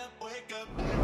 up, wake up.